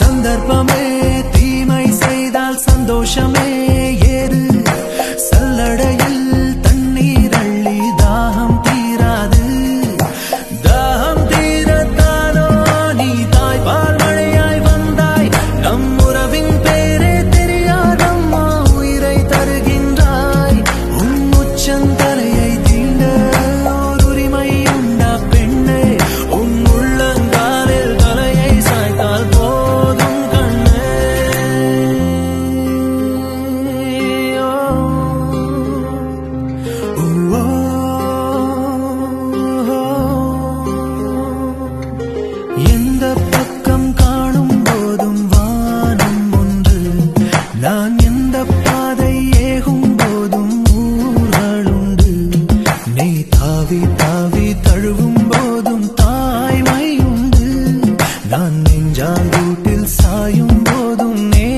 சந்தர்ப்பமே தீமை செய்தால் சந்தோஷமே. நான் எந்த பாதை ஏகும் போதும் ஊர்களுண்டு. நீ தாவி தாவி தழுவும் போதும் தாய்மை உண்டு நான் நெஞ்சால் வீட்டில் சாயும் போதும் நே